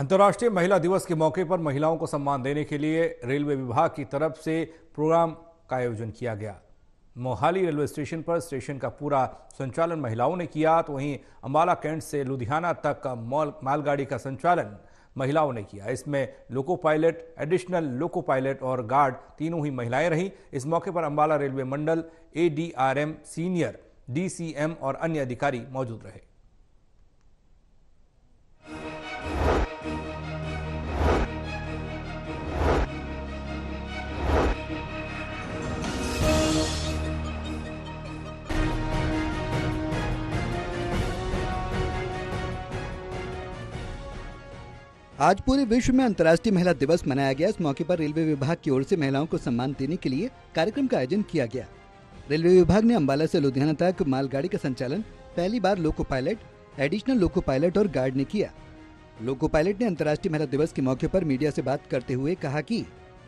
अंतर्राष्ट्रीय महिला दिवस के मौके पर महिलाओं को सम्मान देने के लिए रेलवे विभाग की तरफ़ से प्रोग्राम का आयोजन किया गया। मोहाली रेलवे स्टेशन पर स्टेशन का पूरा संचालन महिलाओं ने किया तो वहीं अंबाला कैंट से लुधियाना तक का मालगाड़ी का संचालन महिलाओं ने किया। इसमें loco pilot, additional loco pilot और गार्ड तीनों ही महिलाएँ रहीं। इस मौके पर अंबाला रेलवे मंडल एडीआरएम सीनियर डीसीएम और अन्य अधिकारी मौजूद रहे। आज पूरे विश्व में अंतर्राष्ट्रीय महिला दिवस मनाया गया। इस मौके पर रेलवे विभाग की ओर से महिलाओं को सम्मान देने के लिए कार्यक्रम का आयोजन किया गया। रेलवे विभाग ने अम्बाला से लुधियाना तक मालगाड़ी का संचालन, पहली बार loco pilot, additional loco pilot और गार्ड ने किया। लोको पायलट ने अंतर्राष्ट्रीय महिला दिवस के मौके पर मीडिया से बात करते हुए कहा कि,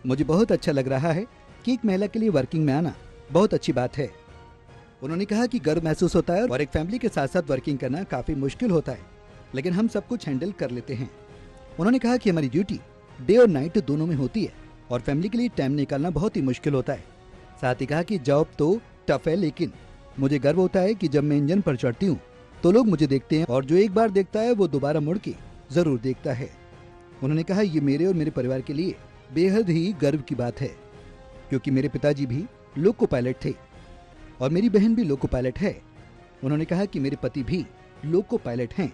मुझे बहुत अच्छा लग रहा है कि एक महिला के लिए वर्किंग में आना बहुत अच्छी बात है। उन्होंने कहा कि गर्व महसूस होता है और एक फैमिली के साथ साथ वर्किंग करना काफ़ी मुश्किल होता है, लेकिन हम सब कुछ हैंडल कर लेते हैं। उन्होंने कहा कि हमारी ड्यूटी डे और नाइट दोनों में होती है और फैमिली के लिए टाइम निकालना बहुत ही मुश्किल होता है। साथ ही कहा कि जॉब तो टफ है, लेकिन मुझे गर्व होता है कि जब मैं इंजन पर चढ़ती हूँ तो लोग मुझे देखते हैं और जो एक बार देखता है, वो दोबारा मुड़ के ज़रूर देखता है। उन्होंने कहा, ये मेरे और मेरे परिवार के लिए बेहद ही गर्व की बात है, क्योंकि मेरे पिताजी भी लोको पायलट थे और मेरी बहन भी लोको पायलट है। उन्होंने कहा कि मेरे पति भी लोको पायलट हैं।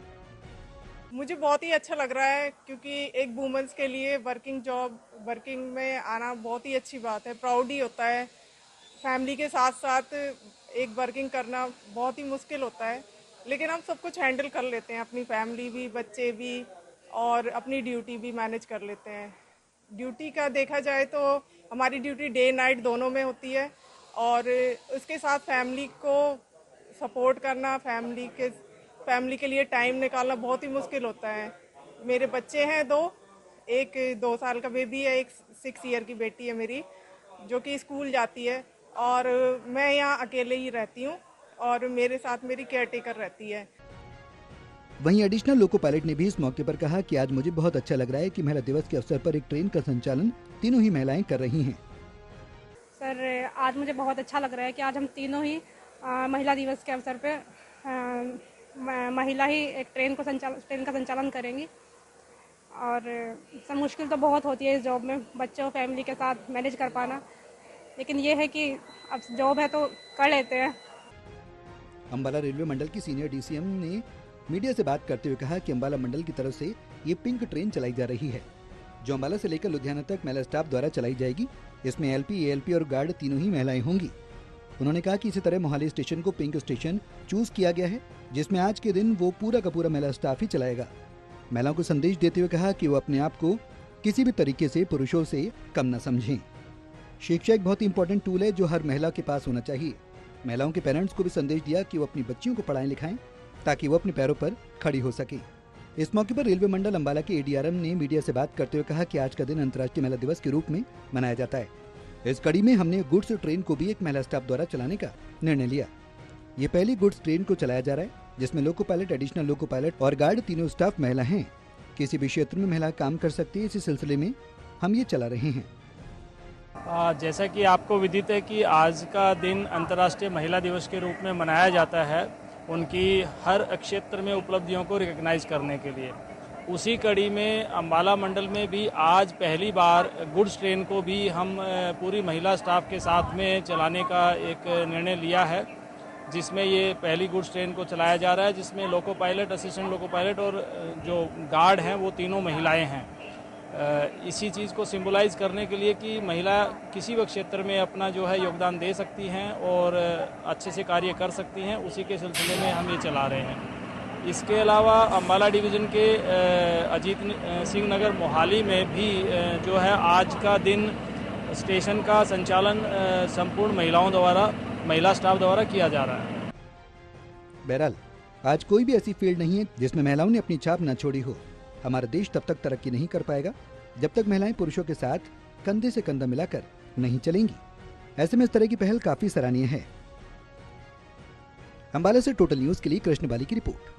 मुझे बहुत ही अच्छा लग रहा है क्योंकि एक वुमेंस के लिए वर्किंग जॉब वर्किंग में आना बहुत ही अच्छी बात है। प्राउड ही होता है। फैमिली के साथ साथ एक वर्किंग करना बहुत ही मुश्किल होता है। लेकिन हम सब कुछ हैंडल कर लेते हैं। अपनी फैमिली भी, बच्चे भी और अपनी ड्यूटी भी मैनेज कर लेते हैं। ड्यूटी का देखा जाए तो हमारी ड्यूटी डे नाइट दोनों में होती है और उसके साथ फैमिली को सपोर्ट करना फैमिली के फैमिली के लिए टाइम निकालना बहुत ही मुश्किल होता है। मेरे बच्चे हैं दो एक दो साल का बेबी है एक सिक्स ईयर की बेटी है मेरी जो कि स्कूल जाती है और मैं यहाँ अकेले ही रहती हूँ और मेरे साथ मेरी केयर टेकर रहती है। वहीं एडिशनल लोको पायलट ने भी इस मौके पर कहा कि आज मुझे बहुत अच्छा लग रहा है कि महिला दिवस के अवसर पर एक ट्रेन का संचालन तीनों ही महिलाएँ कर रही हैं। सर आज मुझे बहुत अच्छा लग रहा है कि आज हम तीनों ही आ, महिला दिवस के अवसर पर महिला ही एक ट्रेन को संचालन ट्रेन का संचालन करेंगी। और सर मुश्किल तो बहुत होती है इस जॉब में, बच्चों, फैमिली के साथ मैनेज कर पाना। लेकिन ये है कि अब जॉब है तो कर लेते हैं। अम्बाला रेलवे मंडल की सीनियर डीसीएम ने मीडिया से बात करते हुए कहा कि अम्बाला मंडल की तरफ़ से ये पिंक ट्रेन चलाई जा रही है, जो अम्बाला से लेकर लुधियाना तक महिला स्टाफ द्वारा चलाई जाएगी। इसमें एलपी, एएलपी और गार्ड तीनों ही महिलाएँ होंगी। उन्होंने कहा कि इसी तरह मोहाली स्टेशन को पिंक स्टेशन चूज़ किया गया है, जिसमें आज के दिन वो पूरा का पूरा महिला स्टाफ ही चलाएगा। महिलाओं को संदेश देते हुए कहा कि वो अपने आप को किसी भी तरीके से पुरुषों से कम न समझें। शिक्षा एक बहुत ही इंपॉर्टेंट टूल है जो हर महिला के पास होना चाहिए। महिलाओं के पेरेंट्स को भी संदेश दिया कि वो अपनी बच्चियों को पढ़ाएँ लिखाएँ, ताकि वो अपने पैरों पर खड़ी हो सके। इस मौके पर रेलवे मंडल अम्बाला के एडीआरएम ने मीडिया से बात करते हुए कहा कि आज का दिन अंतर्राष्ट्रीय महिला दिवस के रूप में मनाया जाता है। इस कड़ी में हमने गुड्स ट्रेन को भी एक महिला स्टाफ द्वारा चलाने का निर्णय लिया। ये पहली गुड्स ट्रेन को चलाया जा रहा है जिसमें loco pilot additional loco pilot और गार्ड तीनों स्टाफ महिला हैं। किसी भी क्षेत्र में महिला काम कर सकती है इसी सिलसिले में हम ये चला रहे हैं। आ, जैसा कि आपको विदित है कि आज का दिन अंतर्राष्ट्रीय महिला दिवस के रूप में मनाया जाता है उनकी हर क्षेत्र में उपलब्धियों को रिकग्नाइज करने के लिए। उसी कड़ी में अम्बाला मंडल में भी आज पहली बार गुड्स ट्रेन को भी हम पूरी महिला स्टाफ के साथ में चलाने का एक निर्णय लिया है, जिसमें ये पहली गुड्स ट्रेन को चलाया जा रहा है, जिसमें loco pilot, assistant loco pilot और जो गार्ड हैं, वो तीनों महिलाएँ हैं। इसी चीज़ को सिंबलाइज करने के लिए कि महिला किसी भी क्षेत्र में अपना जो है योगदान दे सकती हैं और अच्छे से कार्य कर सकती हैं, उसी के सिलसिले में हम ये चला रहे हैं। इसके अलावा अम्बाला डिवीज़न के अजीत सिंह नगर मोहाली में भी जो है आज का दिन, स्टेशन का संचालन संपूर्ण महिलाओं द्वारा, महिला स्टाफ द्वारा किया जा रहा है। बहरहाल, आज कोई भी ऐसी फ़ील्ड नहीं है जिसमें महिलाओं ने अपनी छाप न छोड़ी हो। हमारा देश तब तक तरक्की नहीं कर पाएगा, जब तक महिलाएँ पुरुषों के साथ कंधे से कंधा मिलाकर नहीं चलेंगी। ऐसे में इस तरह की पहल काफ़ी सराहनीय है। अंबाला से टोटल न्यूज़ के लिए कृष्ण बाली की रिपोर्ट।